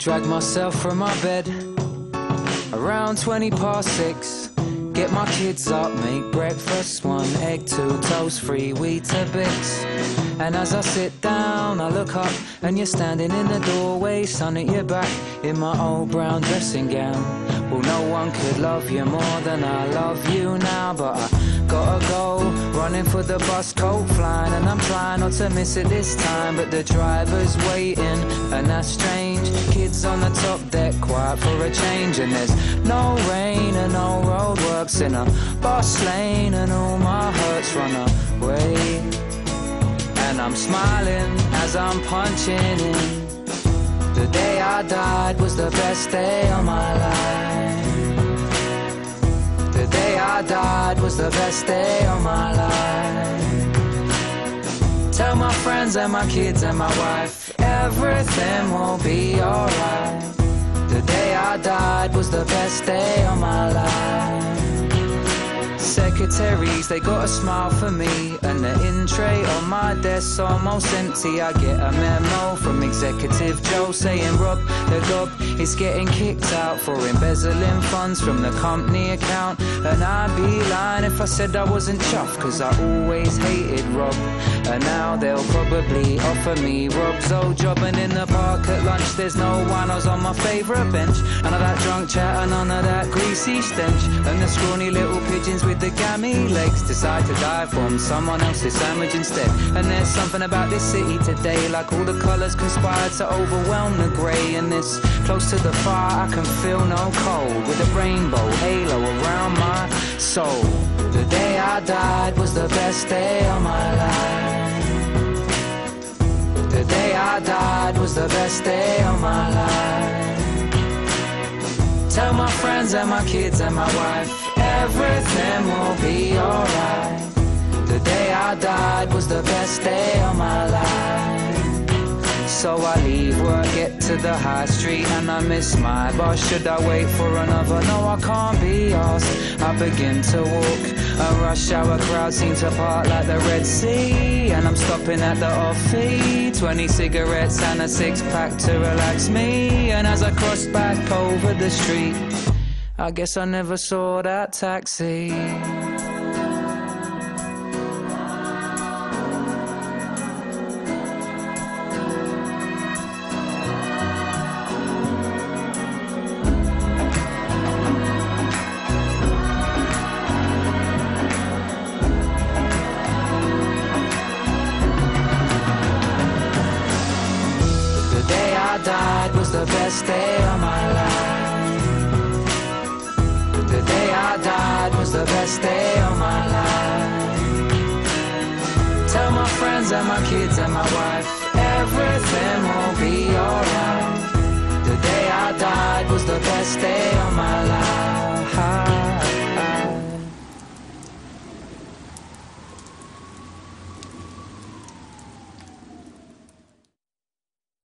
Drag myself from my bed around 20 past six. Get my kids up, make breakfast, one egg, two toast, three Weetabix. And as I sit down, I look up, and you're standing in the doorway, sun at your back, in my old brown dressing gown. No one could love you more than I love you now, but I gotta go, running for the bus, coat flying, and I'm trying not to miss it this time, but the driver's waiting, and that's strange. Kids on the top deck, quiet for a change, and there's no rain and no roadworks in a bus lane, and all my hurts run away. And I'm smiling as I'm punching in. The day I died was the best day of my life. I died was the best day of my life. Tell my friends and my kids and my wife, everything will be alright. The day I died was the best day of my life. Secretaries, they got a smile for me, and the in tray on my desk's almost empty. I get a memo from Executive Joe saying Rob the gob is getting kicked out for embezzling funds from the company account. And I'd be lying if I said I wasn't chuffed, cause I always hated Rob. And now they'll probably offer me Rob's old job. And in the park at lunch, there's no one. I was on my favourite bench. None of that drunk chat and none of that greasy stench. And the scrawny little pigeons with the gammy legs decide to die from someone else's sandwich instead. And there's something about this city today, like all the colours conspired to overwhelm the grey. And this close to the fire, I can feel no cold with a rainbow halo around my soul. The day I died was the best day of my life. The day I died was the best day of my life. Friends and my kids and my wife, everything will be alright. The day I died was the best day of my life. So I leave work, get to the high street, and I miss my boss. Should I wait for another? No, I can't be asked. I begin to walk. A rush hour crowd seems to part like the Red Sea, and I'm stopping at the offie. Twenty cigarettes and a six pack to relax me. And as I cross back over the street, I guess I never saw that taxi. The day I died was the best day of my life. Friends and my kids and my wife, everything will be alright. The day I died was the best day of my life.